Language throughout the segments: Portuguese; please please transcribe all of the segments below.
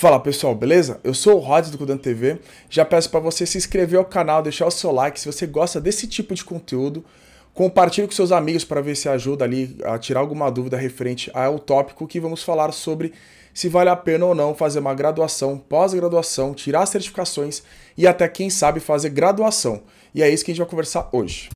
Fala pessoal, beleza? Eu sou o Rod do Cudan TV. Já peço para você se inscrever ao canal, deixar o seu like se você gosta desse tipo de conteúdo. Compartilhe com seus amigos para ver se ajuda ali a tirar alguma dúvida referente ao tópico que vamos falar sobre se vale a pena ou não fazer uma graduação, pós-graduação, tirar certificações e até quem sabe fazer graduação. E é isso que a gente vai conversar hoje.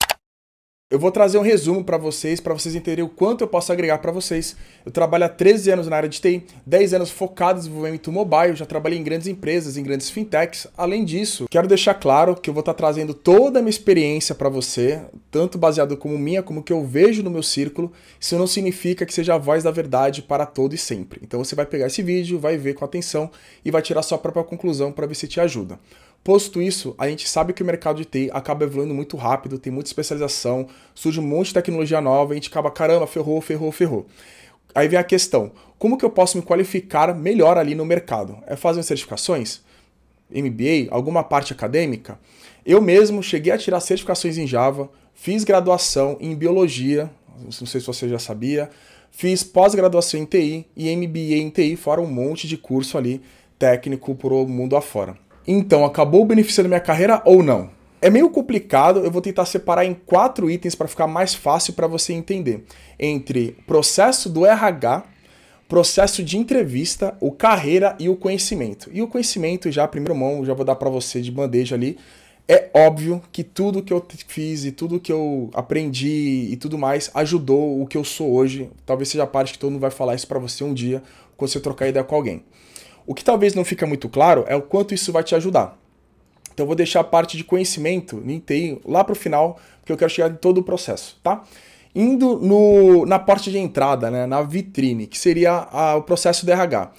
Eu vou trazer um resumo para vocês, para vocês entenderem o quanto eu posso agregar para vocês. Eu trabalho há 13 anos na área de TI, 10 anos focado em desenvolvimento mobile, já trabalhei em grandes empresas, em grandes fintechs. Além disso, quero deixar claro que eu vou estar trazendo toda a minha experiência para você, tanto baseado como minha, como que eu vejo no meu círculo. Isso não significa que seja a voz da verdade para todo e sempre. Então você vai pegar esse vídeo, vai ver com atenção e vai tirar sua própria conclusão para ver se te ajuda. Posto isso, a gente sabe que o mercado de TI acaba evoluindo muito rápido, tem muita especialização, surge um monte de tecnologia nova, a gente acaba, caramba, ferrou, ferrou, ferrou. Aí vem a questão, como que eu posso me qualificar melhor ali no mercado? É fazendo certificações? MBA? Alguma parte acadêmica? Eu mesmo cheguei a tirar certificações em Java, fiz graduação em Biologia, não sei se você já sabia, fiz pós-graduação em TI e MBA em TI, fora um monte de curso ali técnico por o mundo afora. Então, acabou beneficiando minha carreira ou não? É meio complicado, eu vou tentar separar em quatro itens para ficar mais fácil para você entender. Entre processo do RH, processo de entrevista, o carreira e o conhecimento. E o conhecimento, já primeiro mão, já vou dar para você de bandeja ali. É óbvio que tudo que eu fiz e tudo que eu aprendi e tudo mais ajudou o que eu sou hoje. Talvez seja a parte que todo mundo vai falar isso para você um dia, quando você trocar ideia com alguém. O que talvez não fica muito claro é o quanto isso vai te ajudar. Então eu vou deixar a parte de conhecimento em TI lá para o final, porque eu quero chegar em todo o processo, tá? Indo no, na parte de entrada, né, na vitrine, que seria a, o processo de RH.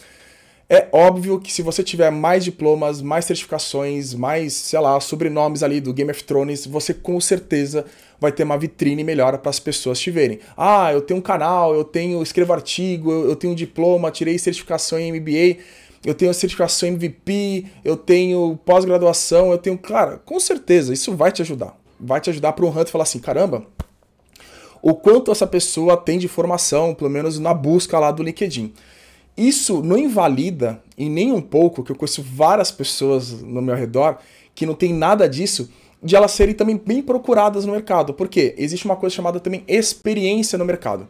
É óbvio que se você tiver mais diplomas, mais certificações, mais, sei lá, sobrenomes ali do Game of Thrones, você com certeza vai ter uma vitrine melhor para as pessoas te verem. Ah, eu tenho um canal, eu tenho escrevo artigo, eu, eu tenho um diploma, tirei certificação em MBA eu tenho certificação MVP, eu tenho pós-graduação, eu tenho. Cara, com certeza, isso vai te ajudar. Vai te ajudar para um hunter falar assim: caramba, o quanto essa pessoa tem de formação, pelo menos na busca lá do LinkedIn. Isso não invalida em nem um pouco, que eu conheço várias pessoas no meu redor que não tem nada disso, de elas serem também bem procuradas no mercado. Porque existe uma coisa chamada também experiência no mercado.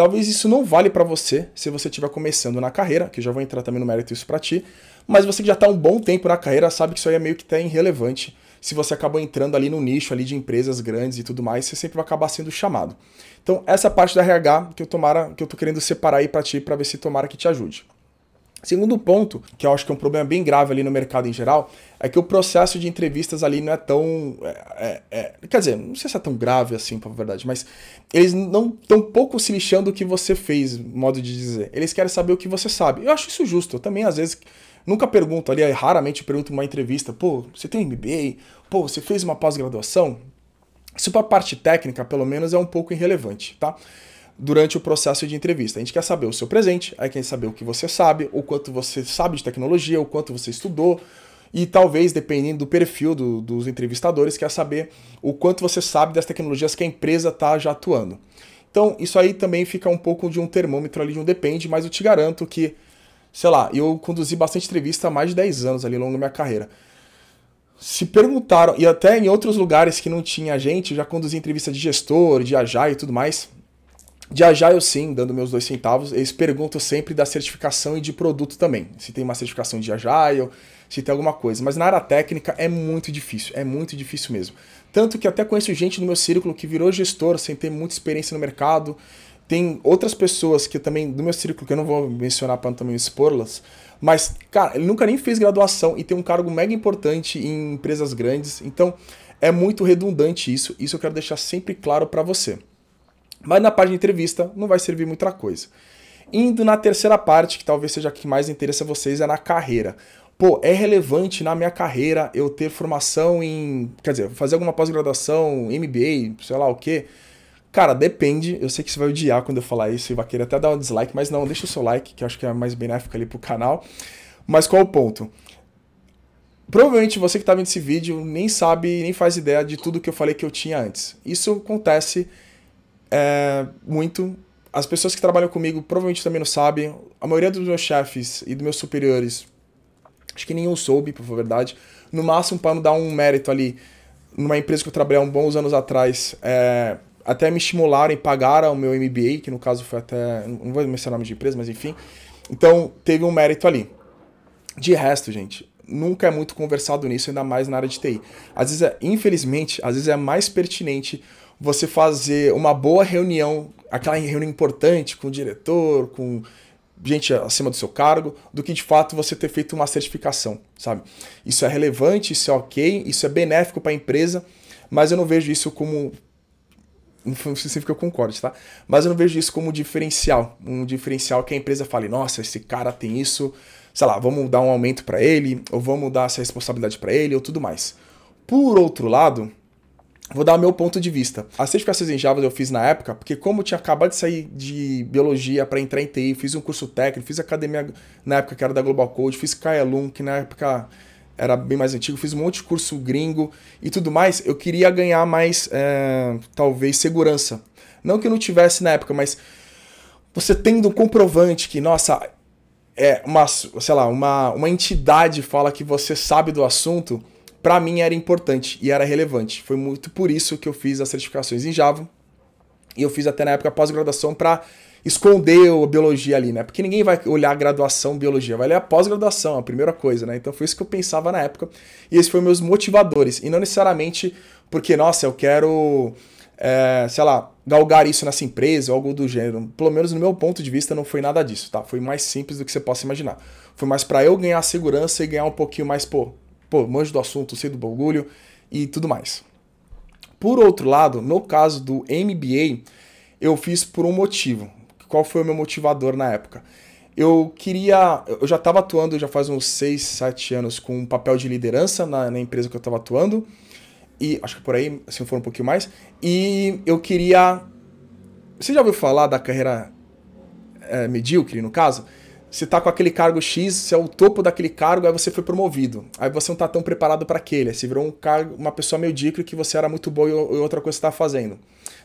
Talvez isso não vale para você se você estiver começando na carreira, que já vou entrar também no mérito isso para ti, mas você que já está um bom tempo na carreira sabe que isso aí é meio que tá irrelevante. Se você acabou entrando ali no nicho ali de empresas grandes e tudo mais, você sempre vai acabar sendo chamado. Então, essa parte da RH que eu tomara, que eu tô querendo separar aí para ti para ver se tomara que te ajude. Segundo ponto, que eu acho que é um problema bem grave ali no mercado em geral, é que o processo de entrevistas ali não é tão. É, é, é quer dizer, não sei se é tão grave assim, pra verdade, mas eles não estão pouco se lixando o que você fez, modo de dizer. Eles querem saber o que você sabe. Eu acho isso justo. Eu também, às vezes, nunca pergunto ali, raramente pergunto numa entrevista, pô, você tem MBA? Pô, você fez uma pós-graduação? Isso pra parte técnica, pelo menos, é um pouco irrelevante, tá? Durante o processo de entrevista. A gente quer saber o seu presente, aí quer saber o que você sabe, o quanto você sabe de tecnologia, o quanto você estudou, e talvez, dependendo do perfil do, dos entrevistadores, quer saber o quanto você sabe das tecnologias que a empresa está já atuando. Então, isso aí também fica um pouco de um termômetro ali, de um depende, mas eu te garanto que, sei lá, eu conduzi bastante entrevista há mais de 10 anos ali ao longo da minha carreira. Se perguntaram, e até em outros lugares que não tinha gente, já conduzi entrevista de gestor, de agile e tudo mais, de Agile, sim, dando meus dois centavos, eles perguntam sempre da certificação e de produto também. Se tem uma certificação de Agile, se tem alguma coisa. Mas na área técnica é muito difícil, é muito difícil mesmo. Tanto que até conheço gente no meu círculo que virou gestor sem ter muita experiência no mercado. Tem outras pessoas que também, do meu círculo, que eu não vou mencionar para também expor-las, mas, cara, ele nunca nem fez graduação e tem um cargo mega importante em empresas grandes. Então, é muito redundante isso. Isso eu quero deixar sempre claro para você. Mas na parte de entrevista não vai servir muita coisa. Indo na terceira parte, que talvez seja a que mais interessa a vocês, é na carreira. Pô, é relevante na minha carreira eu ter formação em. Quer dizer, fazer alguma pós-graduação, MBA, sei lá o quê. Cara, depende. Eu sei que você vai odiar quando eu falar isso e vai querer até dar um dislike, mas não, deixa o seu like, que eu acho que é mais benéfico ali pro canal. Mas qual o ponto? Provavelmente você que tá vendo esse vídeo nem sabe, nem faz ideia de tudo que eu falei que eu tinha antes. Isso acontece é, muito. As pessoas que trabalham comigo provavelmente também não sabem. A maioria dos meus chefes e dos meus superiores Acho que nenhum soube, por verdade. No máximo, para não dar um mérito ali, numa empresa que eu trabalhei há uns bons anos atrás, é, até me estimularam e pagaram o meu MBA, que no caso foi até. Não vou mencionar o nome de empresa, mas enfim. Então, teve um mérito ali. De resto, gente, nunca é muito conversado nisso, ainda mais na área de TI. Às vezes, é, infelizmente, às vezes é mais pertinente você fazer uma boa reunião, aquela reunião importante com o diretor, com gente acima do seu cargo, do que de fato você ter feito uma certificação, sabe? Isso é relevante, isso é ok, isso é benéfico para a empresa, mas eu não vejo isso como não sei se eu concordo, tá? Mas eu não vejo isso como diferencial, um diferencial que a empresa fale, nossa, esse cara tem isso, sei lá, vamos dar um aumento para ele, ou vamos dar essa responsabilidade para ele, ou tudo mais. Por outro lado, vou dar meu ponto de vista. As certificações em Java eu fiz na época, porque como eu tinha acabado de sair de biologia para entrar em TI, fiz um curso técnico, fiz academia na época que era da Global Code, fiz Kaelum, que na época era bem mais antigo, fiz um monte de curso gringo e tudo mais, eu queria ganhar mais, é, talvez, segurança. Não que eu não tivesse na época, mas você tendo um comprovante que, nossa, é uma, sei lá, uma, uma entidade fala que você sabe do assunto, para mim era importante e era relevante. Foi muito por isso que eu fiz as certificações em Java. E eu fiz até na época pós-graduação para esconder a biologia ali, né? Porque ninguém vai olhar a graduação biologia, vai ler a pós-graduação, a primeira coisa, né? Então foi isso que eu pensava na época. E esses foram meus motivadores. E não necessariamente porque, nossa, eu quero, é, sei lá, galgar isso nessa empresa ou algo do gênero. Pelo menos no meu ponto de vista não foi nada disso, tá? Foi mais simples do que você possa imaginar. Foi mais para eu ganhar segurança e ganhar um pouquinho mais, pô, pô, manjo do assunto, sei do bagulho e tudo mais. Por outro lado, no caso do MBA, eu fiz por um motivo. Qual foi o meu motivador na época? Eu queria. Eu já estava atuando já faz uns 6, 7 anos com um papel de liderança na, na empresa que eu estava atuando. E acho que por aí, se não for um pouquinho mais. E eu queria. Você já ouviu falar da carreira é, medíocre, no caso? Você tá com aquele cargo X, você é o topo daquele cargo, aí você foi promovido. Aí você não tá tão preparado para aquele. Você virou um cargo, uma pessoa medíocre que você era muito boa e outra coisa você tá fazendo.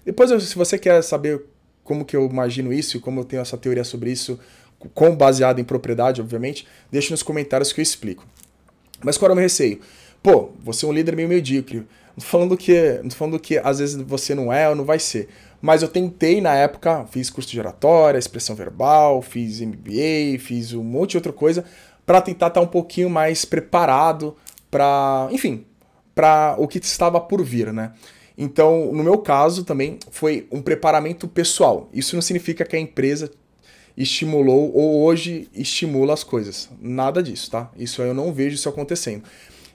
Depois, se você quer saber como que eu imagino isso e como eu tenho essa teoria sobre isso, com baseado em propriedade, obviamente, deixe nos comentários que eu explico. Mas qual é o meu receio? Pô, você é um líder meio medíocre. Não falando que, não falando que às vezes você não é ou não vai ser. Mas eu tentei na época, fiz curso de oratória, expressão verbal, fiz MBA, fiz um monte de outra coisa para tentar estar tá um pouquinho mais preparado para, enfim, para o que estava por vir, né? Então, no meu caso também foi um preparamento pessoal. Isso não significa que a empresa estimulou ou hoje estimula as coisas. Nada disso, tá? Isso eu não vejo isso acontecendo.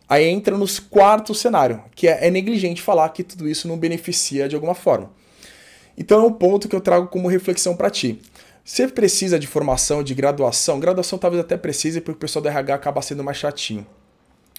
Aí entra nos quarto cenário, que é, é negligente falar que tudo isso não beneficia de alguma forma. Então é um ponto que eu trago como reflexão para ti. Você precisa de formação, de graduação? Graduação talvez até precise, porque o pessoal do RH acaba sendo mais chatinho.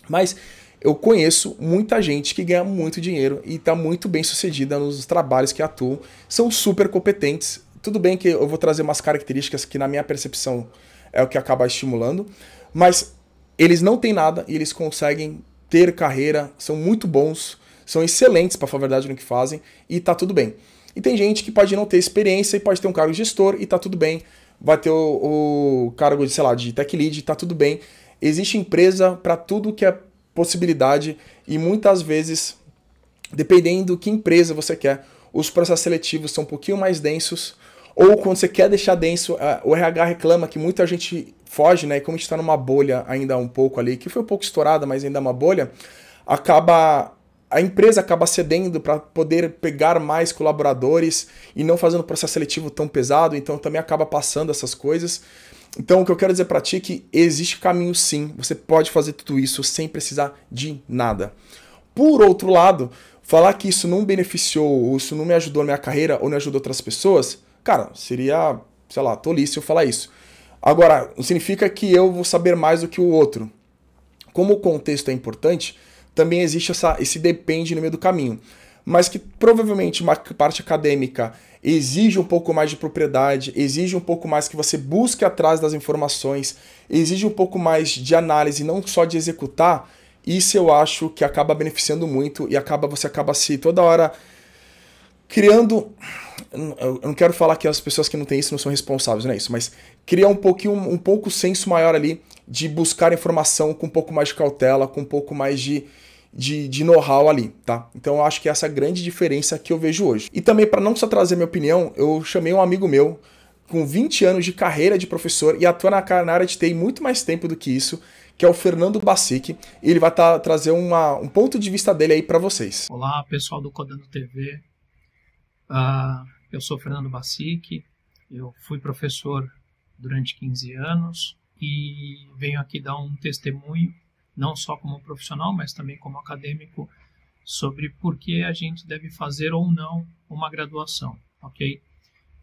Mas eu conheço muita gente que ganha muito dinheiro e está muito bem sucedida nos trabalhos que atuam, são super competentes. Tudo bem que eu vou trazer umas características que, na minha percepção, é o que acaba estimulando, mas eles não têm nada e eles conseguem ter carreira, são muito bons, são excelentes, para falar a verdade, no que fazem e tá tudo bem. E tem gente que pode não ter experiência e pode ter um cargo de gestor e tá tudo bem. Vai ter o, o cargo de, sei lá, de tech lead, tá tudo bem. Existe empresa para tudo que é possibilidade e muitas vezes, dependendo que empresa você quer, os processos seletivos são um pouquinho mais densos. Ou quando você quer deixar denso, o RH reclama que muita gente foge, né? E como a gente está numa bolha ainda um pouco ali, que foi um pouco estourada, mas ainda é uma bolha, acaba a empresa acaba cedendo para poder pegar mais colaboradores e não fazendo processo seletivo tão pesado, então também acaba passando essas coisas. Então o que eu quero dizer para ti é que existe caminho sim, você pode fazer tudo isso sem precisar de nada. Por outro lado, falar que isso não beneficiou, ou isso não me ajudou na minha carreira ou não ajudou outras pessoas, cara, seria, sei lá, tolice eu falar isso. Agora, não significa que eu vou saber mais do que o outro. Como o contexto é importante, também existe essa, esse depende no meio do caminho. Mas que provavelmente uma parte acadêmica exige um pouco mais de propriedade, exige um pouco mais que você busque atrás das informações, exige um pouco mais de análise, não só de executar. Isso eu acho que acaba beneficiando muito e acaba você acaba se toda hora criando. Eu não quero falar que as pessoas que não têm isso não são responsáveis, não é isso, mas criar um pouquinho, um pouco senso maior ali de buscar informação com um pouco mais de cautela, com um pouco mais de, de, de know-how ali, tá? Então eu acho que essa é a grande diferença que eu vejo hoje. E também, para não só trazer minha opinião, eu chamei um amigo meu com 20 anos de carreira de professor e atua na, área de TI muito mais tempo do que isso, que é o Fernando Bacic, e ele vai tá, trazer uma, um ponto de vista dele aí para vocês. Olá, pessoal do Codando TV. Ah, eu sou Fernando Bacic, eu fui professor durante 15 anos e venho aqui dar um testemunho, não só como profissional, mas também como acadêmico, sobre por que a gente deve fazer ou não uma graduação, ok?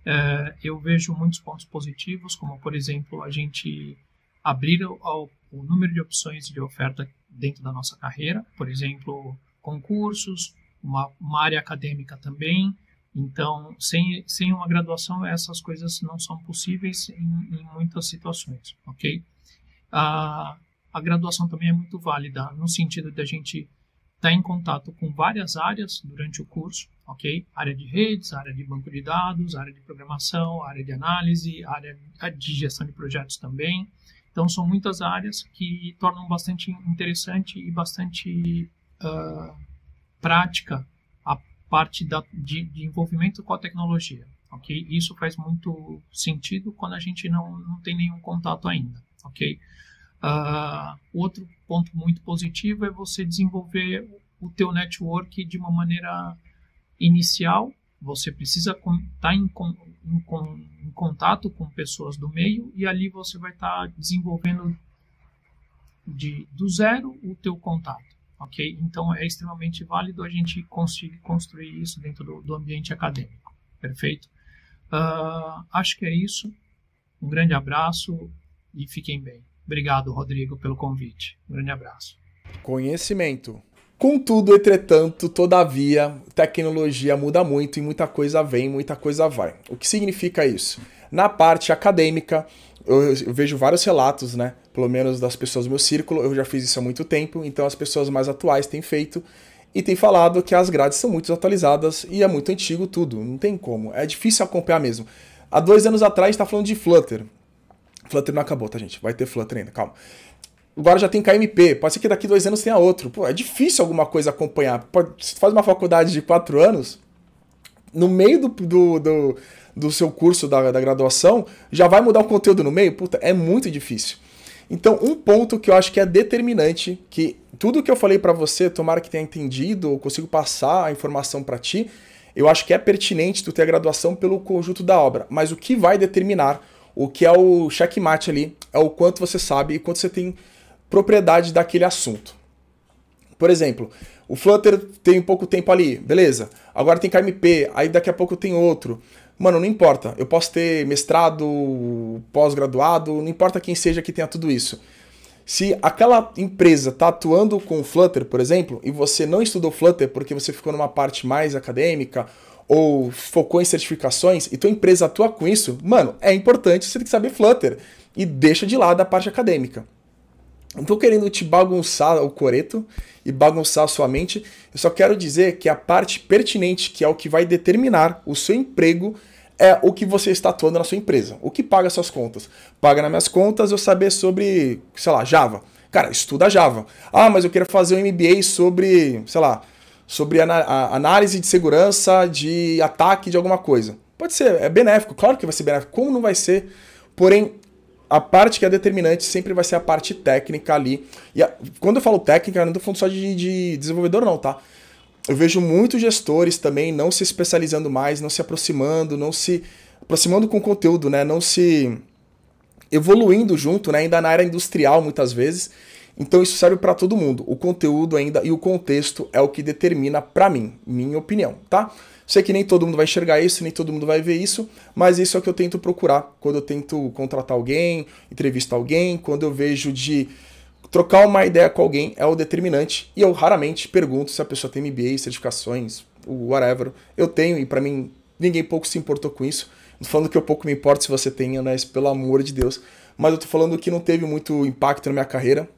É, eu vejo muitos pontos positivos, como por exemplo a gente abrir o, o número de opções de oferta dentro da nossa carreira, por exemplo, concursos, uma, uma área acadêmica também. Então, sem, sem uma graduação, essas coisas não são possíveis em, em muitas situações, ok? A, a graduação também é muito válida no sentido de a gente estar tá em contato com várias áreas durante o curso, ok? Área de redes, área de banco de dados, área de programação, área de análise, área de gestão de projetos também. Então, são muitas áreas que tornam bastante interessante e bastante uh, prática parte da, de, de, envolvimento com a tecnologia, ok? Isso faz muito sentido quando a gente não, não tem nenhum contato ainda, ok? Uh, outro ponto muito positivo é você desenvolver o teu network de uma maneira inicial. Você precisa estar tá em, em, em, contato com pessoas do meio e ali você vai estar tá desenvolvendo de, do zero o teu contato, ok? Então é extremamente válido a gente conseguir construir isso dentro do, do ambiente acadêmico, perfeito? Uh, acho que é isso. Um grande abraço e fiquem bem. Obrigado, Rodrigo, pelo convite. Um grande abraço. Conhecimento. Contudo, entretanto, todavia, tecnologia muda muito e muita coisa vem, muita coisa vai. O que significa isso? Na parte acadêmica, eu, eu, vejo vários relatos, né? Pelo menos das pessoas do meu círculo, eu já fiz isso há muito tempo, então as pessoas mais atuais têm feito e têm falado que as grades são muito atualizadas e é muito antigo tudo, não tem como. É difícil acompanhar mesmo. Há dois anos atrás está falando de Flutter. Flutter não acabou, tá, gente? Vai ter Flutter ainda, calma. Agora já tem KMP, pode ser que daqui dois anos tenha outro. Pô, é difícil alguma coisa acompanhar. Pode, se tu faz uma faculdade de quatro anos, no meio do, do, do, do seu curso da, da graduação, já vai mudar o conteúdo no meio? Puta, é muito difícil. Então, um ponto que eu acho que é determinante, que tudo que eu falei para você, tomara que tenha entendido, ou consigo passar a informação para ti, eu acho que é pertinente tu ter a graduação pelo conjunto da obra. Mas o que vai determinar o que é o checkmate ali é o quanto você sabe e quanto você tem propriedade daquele assunto. Por exemplo, o Flutter tem pouco tempo ali, beleza. Agora tem KMP, aí daqui a pouco tem outro. Mano, não importa. Eu posso ter mestrado, pós-graduado, não importa quem seja que tenha tudo isso. Se aquela empresa está atuando com Flutter, por exemplo, e você não estudou Flutter porque você ficou numa parte mais acadêmica ou focou em certificações e tua empresa atua com isso, mano, é importante você ter que saber Flutter e deixa de lado a parte acadêmica. Não tô querendo te bagunçar o coreto e bagunçar a sua mente, eu só quero dizer que a parte pertinente, que é o que vai determinar o seu emprego, é o que você está atuando na sua empresa. O que paga suas contas? Paga nas minhas contas eu saber sobre, sei lá, Java. Cara, estuda Java. Ah, mas eu quero fazer um MBA sobre, sei lá, sobre análise de segurança de ataque de alguma coisa. Pode ser, é benéfico, claro que vai ser benéfico. Como não vai ser? Porém, a parte que é determinante sempre vai ser a parte técnica ali. E a, quando eu falo técnica, eu não estou falando só de, de desenvolvedor, não, tá? Eu vejo muitos gestores também não se especializando mais, não se aproximando, não se aproximando com conteúdo, né? Não se evoluindo junto, né? Ainda na área industrial muitas vezes. Então isso serve para todo mundo. O conteúdo ainda e o contexto é o que determina para mim, minha opinião, tá? Sei que nem todo mundo vai enxergar isso, nem todo mundo vai ver isso, mas isso é o que eu tento procurar quando eu tento contratar alguém, entrevistar alguém, quando eu vejo de trocar uma ideia com alguém é o determinante. E eu raramente pergunto se a pessoa tem MBA, certificações, whatever. Eu tenho e para mim ninguém pouco se importou com isso. Não falando que eu pouco me importo se você tem, né? Pelo amor de Deus. Mas eu tô falando que não teve muito impacto na minha carreira.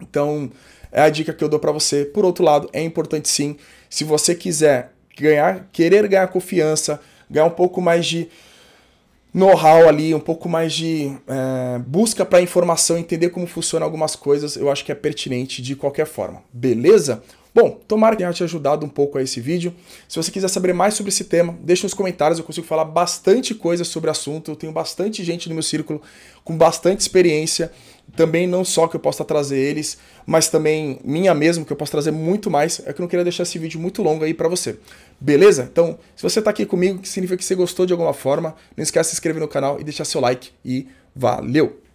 Então, é a dica que eu dou para você. Por outro lado, é importante sim, se você quiser ganhar, querer ganhar confiança, ganhar um pouco mais de know-how ali, um pouco mais de é, busca para informação, entender como funcionam algumas coisas, eu acho que é pertinente de qualquer forma. Beleza? Bom, tomara que tenha te ajudado um pouco a esse vídeo. Se você quiser saber mais sobre esse tema, deixa nos comentários, eu consigo falar bastante coisa sobre o assunto. Eu tenho bastante gente no meu círculo com bastante experiência. Também não só que eu possa trazer eles, mas também minha mesmo, que eu posso trazer muito mais. É que eu não queria deixar esse vídeo muito longo aí para você. Beleza? Então, se você tá aqui comigo, que significa que você gostou de alguma forma, não esquece de se inscrever no canal e deixar seu like. E valeu!